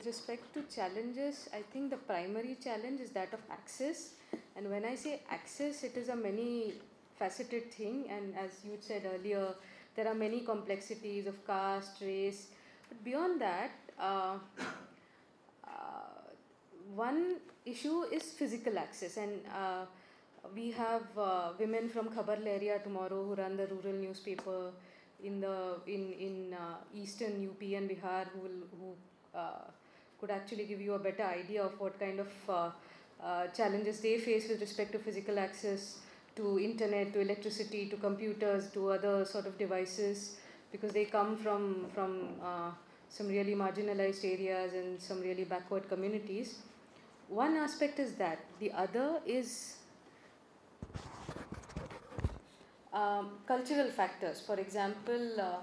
with respect to challenges, I think the primary challenge is that of access. And when I say access, it is a many faceted thing. And as you said earlier, there are many complexities of caste, race. But beyond that, uh, uh, one issue is physical access. And uh, we have uh, women from Khabar Lahariya tomorrow who run the rural newspaper in the in in uh, eastern UP and Bihar who will, who uh, could actually give you a better idea of what kind of uh, uh, challenges they face with respect to physical access to internet, to electricity, to computers, to other sort of devices, because they come from from uh, some really marginalized areas and some really backward communities. One aspect is that. The other is um, cultural factors. For example, uh,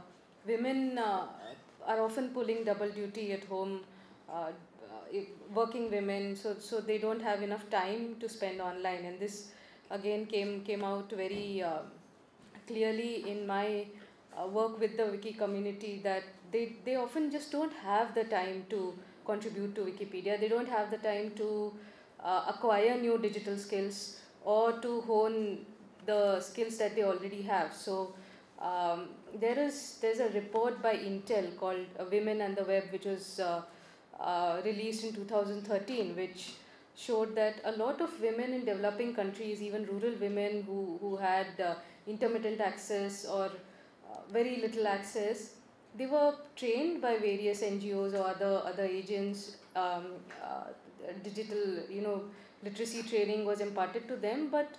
women uh, are often pulling double duty at home, uh, uh working women, so, so they don't have enough time to spend online. And this again came, came out very uh, clearly in my uh, work with the wiki community that they, they often just don't have the time to contribute to Wikipedia. They don't have the time to acquire new digital skills or to hone the skills that they already have. So um, there is there's a report by Intel called uh, Women and the Web, which was uh, released in 2013, which showed that a lot of women in developing countries, even rural women who, who had uh, intermittent access or uh, very little access, they were trained by various NGOs or other other agents. Um, uh, digital, you know, literacy training was imparted to them, but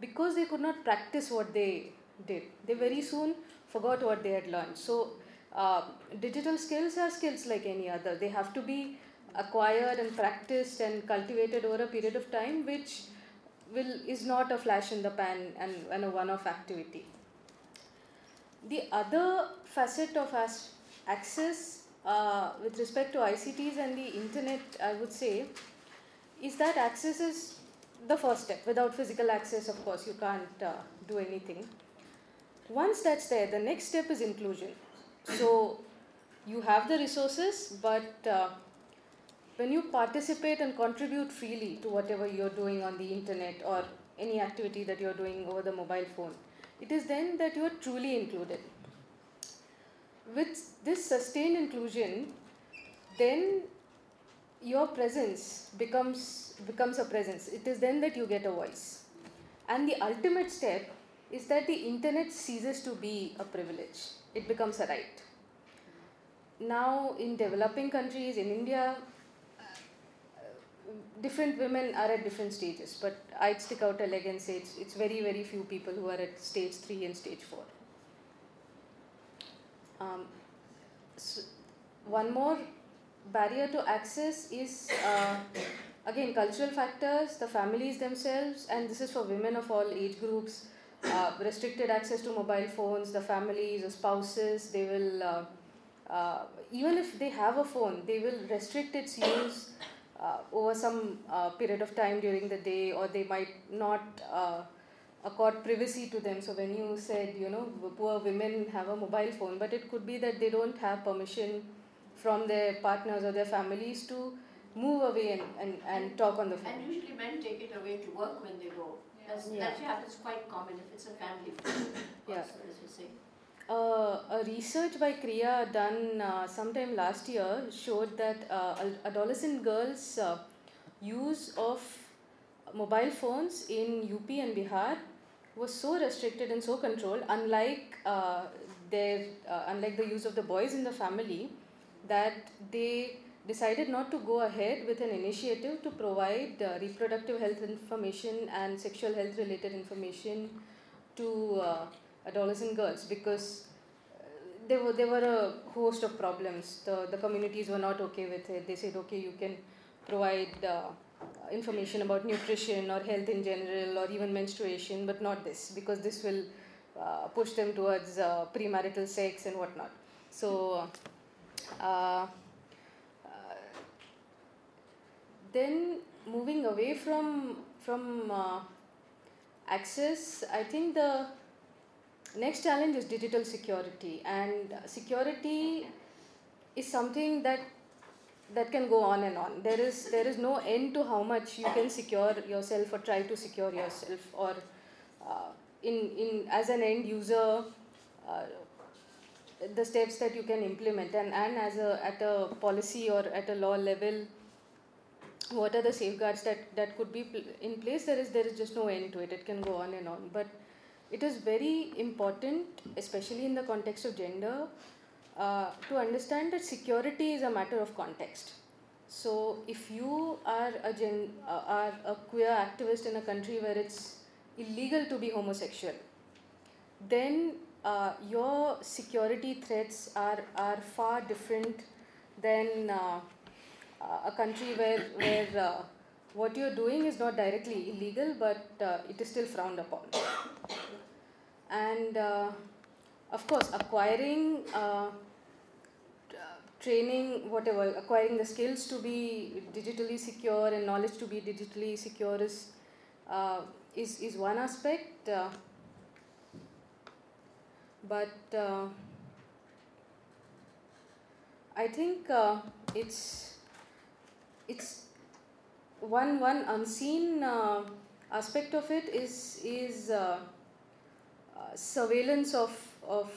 because they could not practice what they did, they very soon forgot what they had learned. So, uh, digital skills are skills like any other. They have to be acquired and practiced and cultivated over a period of time, which will is not a flash in the pan and, and a one-off activity. The other facet of as access uh, with respect to ICTs and the internet, I would say, is that access is the first step. Without physical access, of course, you can't uh, do anything. Once that's there, the next step is inclusion. So you have the resources, but uh, when you participate and contribute freely to whatever you're doing on the internet or any activity that you're doing over the mobile phone, it is then that you are truly included. With this sustained inclusion, then your presence becomes becomes a presence. It is then that you get a voice. And the ultimate step is that the internet ceases to be a privilege, it becomes a right. Now, in developing countries, in India, different women are at different stages, but I'd stick out a leg and say it's, it's very, very few people who are at stage 3 and stage 4. Um, so one more barrier to access is uh, again cultural factors the families themselves and this is for women of all age groups uh, restricted access to mobile phones the families the spouses they will uh, uh, even if they have a phone they will restrict its use uh, over some uh, period of time during the day or they might not uh, accord privacy to them so when you said you know poor women have a mobile phone but it could be that they don't have permission from their partners or their families to move away and, and, and talk on the phone. And usually men take it away to work when they go. That's, yeah. That happens quite common if it's a family yeah. as you say. Uh, a research by Kriya done uh, sometime last year showed that uh, adolescent girls' uh, use of mobile phones in UP and Bihar was so restricted and so controlled, unlike uh, their uh, unlike the use of the boys in the family, that they decided not to go ahead with an initiative to provide uh, reproductive health information and sexual health related information to uh, adolescent girls because uh, there were, there were a host of problems. The, the communities were not okay with it. They said, okay, you can provide uh, information about nutrition or health in general or even menstruation, but not this because this will uh, push them towards uh, premarital sex and whatnot. So, uh, then moving away from from uh, access, I think the next challenge is digital security, and security is something that that can go on and on. There is there is no end to how much you can secure yourself or try to secure yourself or uh, in in as an end user. Uh, the steps that you can implement and, and as a at a policy or at a law level what are the safeguards that, that could be in place? There is there is just no end to it. It can go on and on. But it is very important especially in the context of gender uh, to understand that security is a matter of context. So if you are a gen, uh, are a queer activist in a country where it's illegal to be homosexual then uh, your security threats are, are far different than uh, a country where, where uh, what you're doing is not directly illegal but uh, it is still frowned upon. And uh, of course, acquiring training, whatever, acquiring the skills to be digitally secure and knowledge to be digitally secure is, is, is one aspect but uh, I think uh, it's it's one one unseen uh, aspect of it is is uh, uh, surveillance of of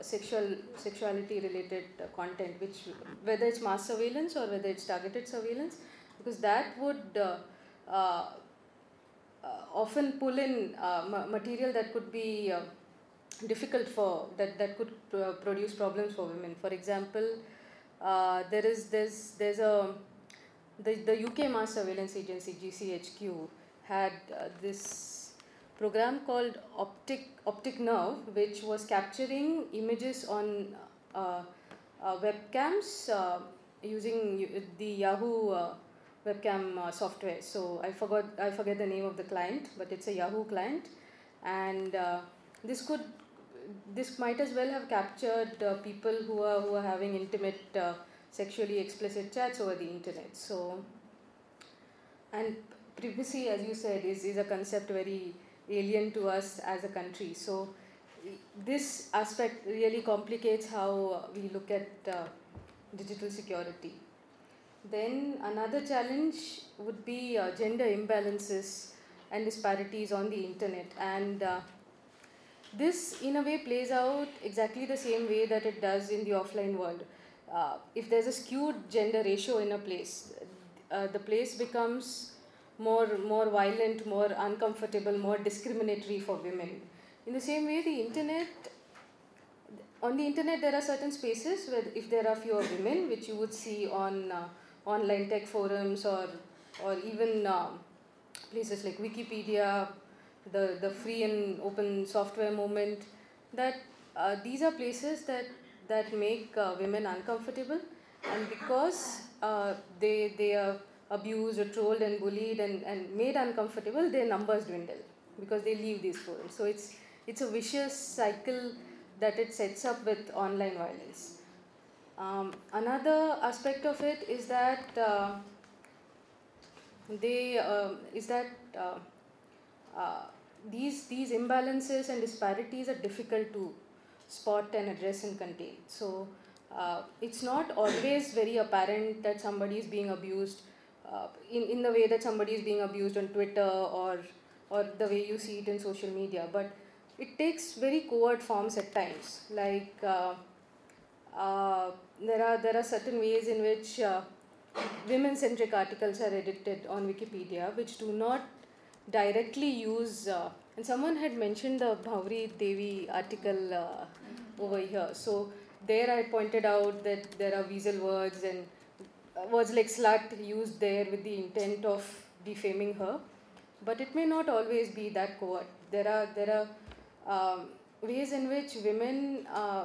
sexual sexuality related content, which whether it's mass surveillance or whether it's targeted surveillance, because that would often pull in material that could be difficult for that that could uh, produce problems for women. For example, uh, there is there's there's a the the UK Mass Surveillance Agency GCHQ had uh, this program called Optic Optic Nerve, which was capturing images on uh, uh, webcams uh, using the Yahoo webcam software. So I forgot I forget the name of the client, but it's a Yahoo client, and this could this might as well have captured uh, people who are who are having intimate uh, sexually explicit chats over the internet. So and privacy as you said is, is a concept very alien to us as a country. So this aspect really complicates how we look at uh, digital security. Then another challenge would be uh, gender imbalances and disparities on the internet. And uh, this, in a way, plays out exactly the same way that it does in the offline world. Uh, if there's a skewed gender ratio in a place, uh, the place becomes more, more violent, more uncomfortable, more discriminatory for women. In the same way, the internet, on the internet, there are certain spaces where if there are fewer women, which you would see on uh, online tech forums or, or even uh, places like Wikipedia, the, the free and open software movement, that uh, these are places that, that make uh, women uncomfortable. And because uh, they, they are abused or trolled and bullied and, and made uncomfortable, their numbers dwindle because they leave these forums. So it's, it's a vicious cycle that it sets up with online violence. Um, another aspect of it is that uh, they uh, is that uh, uh, these these imbalances and disparities are difficult to spot and address and contain. So uh, it's not always very apparent that somebody is being abused uh, in in the way that somebody is being abused on Twitter or or the way you see it in social media, but it takes very covert forms at times. Like uh, uh there are there are certain ways in which women-centric articles are edited on Wikipedia, which do not directly use uh, and someone had mentioned the Bhanwari Devi article uh, over here. So there I pointed out that there are weasel words and uh, words like slut used there with the intent of defaming her. But it may not always be that covert. There are there are um, ways in which women uh,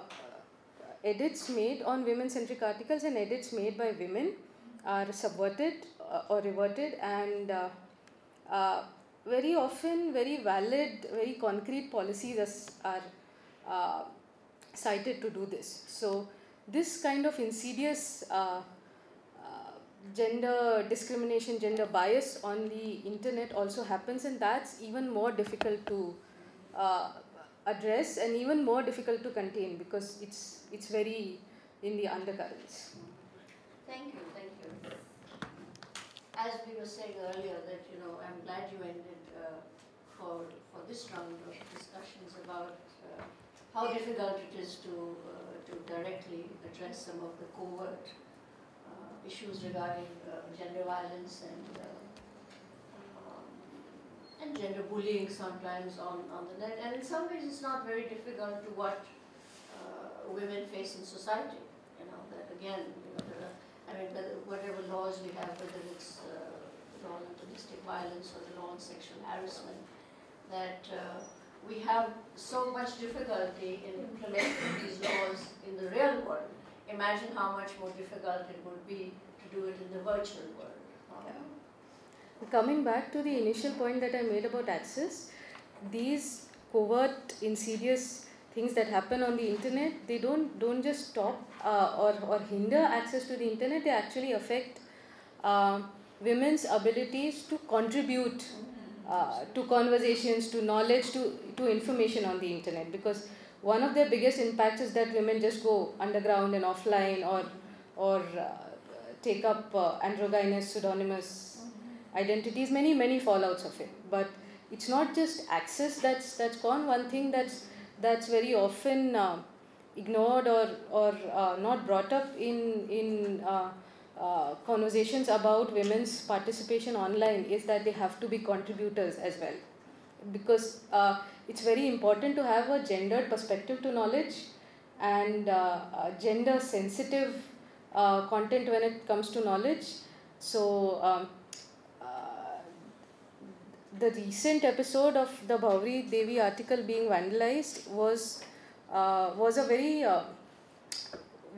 edits made on women-centric articles and edits made by women are subverted uh, or reverted and uh, uh, very often very valid, very concrete policies are uh, cited to do this. So this kind of insidious uh, uh, gender discrimination, gender bias on the internet also happens, and that's even more difficult to uh, address and even more difficult to contain because it's it's very in the undercurrents. Thank you. As we were saying earlier, that you know, I'm glad you ended uh, for for this round of discussions about uh, how difficult it is to uh, to directly address some of the covert uh, issues regarding uh, gender violence and. Uh, um, and gender bullying sometimes on, on the net, and in some ways it's not very difficult to what women face in society. You know that again, you know, there are I mean, whatever laws we have, whether it's uh, law on domestic violence or the law on sexual harassment, that uh, we have so much difficulty in implementing these laws in the real world. Imagine how much more difficult it would be to do it in the virtual world. Um, Coming back to the initial point that I made about access, these covert, insidious things that happen on the internet, they don't don't just stop uh, or, or hinder access to the internet, they actually affect uh, women's abilities to contribute uh, to conversations, to knowledge, to, to information on the internet. Because one of their biggest impacts is that women just go underground and offline or, or uh, take up uh, androgynous, pseudonymous identities, many, many fallouts of it. But it's not just access that's, that's gone. One thing that's, that's very often uh, ignored or, or uh, not brought up in, in uh, uh, conversations about women's participation online is that they have to be contributors as well. Because uh, it's very important to have a gendered perspective to knowledge and uh, gender sensitive content when it comes to knowledge. So, um, the recent episode of the Bhanwari Devi article being vandalized was uh, was a very uh,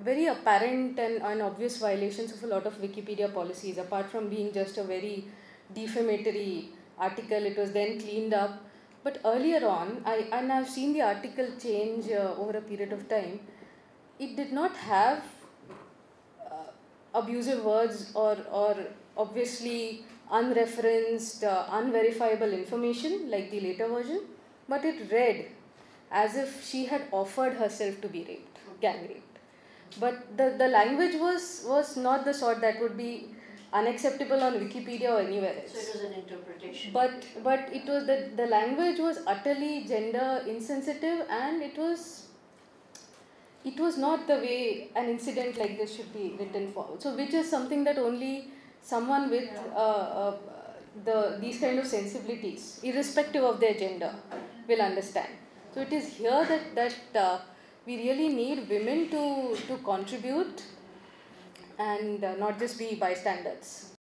very apparent and, and obvious violations of a lot of Wikipedia policies. Apart from being just a very defamatory article, it was then cleaned up. But earlier on, I and I've seen the article change uh, over a period of time. It did not have uh, abusive words or or obviously unreferenced, uh, unverifiable information like the later version, but it read as if she had offered herself to be raped, gang raped. But the, the language was, was not the sort that would be unacceptable on Wikipedia or anywhere else. So it was an interpretation. But but it was the, the language was utterly gender insensitive and it was it was not the way an incident like this should be written for. So which is something that only someone with uh, uh, the these kind of sensibilities, irrespective of their gender, will understand. So it is here that that uh, we really need women to to contribute and uh, not just be bystanders.